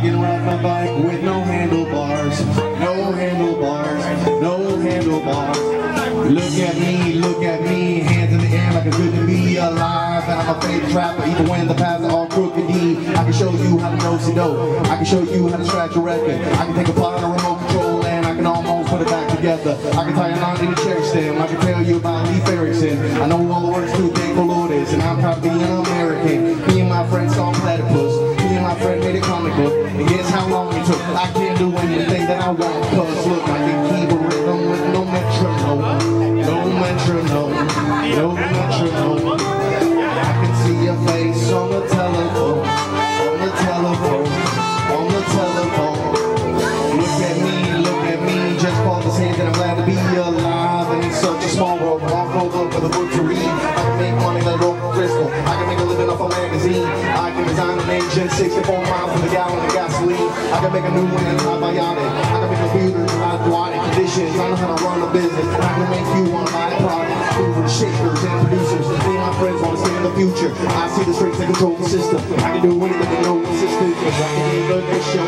can ride my bike with no handlebars, no handlebars, no handlebars. Look at me, look at me, hands in the air like it's good to be alive. And I'm a favorite rapper, even when the paths are all crooked. I can show you how to know see dope. I can show you how to scratch a record. I can take apart a remote control and I can almost put it back together. I can tie a knot in a cherry stem. I can tell you about Leif Erikson. I know all the words to Thankful Lourdes, and I'm proud to be an American. Me and my friends saw A comic book. And guess how long it took? I can't do anything that I want. Cause look, I can keep a rhythm with no metronome. No metronome. No metronome. I can see your face on the telephone. On the telephone. On the telephone. Look at me, look at me. Just call to say that I'm glad to be alive. And in such a small world, walk over for the book to read. Magazine. I can design an engine 64 miles for the gallon of gasoline. I can make a new one antibiotic. I can make computers aquatic conditions. I know how to run a business. I can make you one of my products. Movers, shakers, and producers. Me and my friends want to see in the future. I see the strings that control the system. I can do anything with no assistance. Cause I can give a show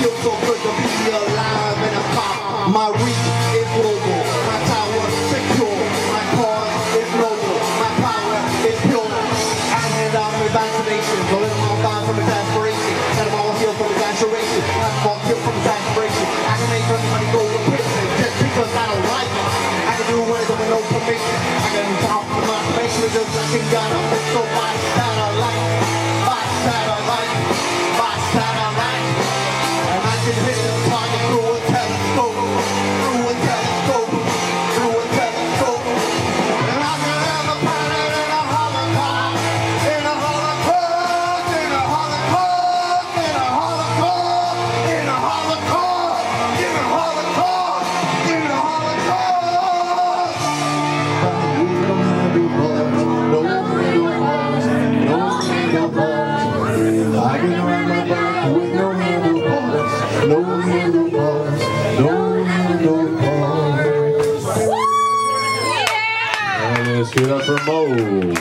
It feels so good to be alive in a pop. My reach is global, my tower secure, my cause is noble, my power is pure. I hand out my vaccinations, a little more fine from aspiration, and I'm all healed from its saturation, I'm all healed from its aspiration. I can make everybody go to prison just because I don't like it. I can do anything with no permission. I can talk to my patient just like gun. I'm so my no handlebars, no handlebars. And let's give it up for Moe.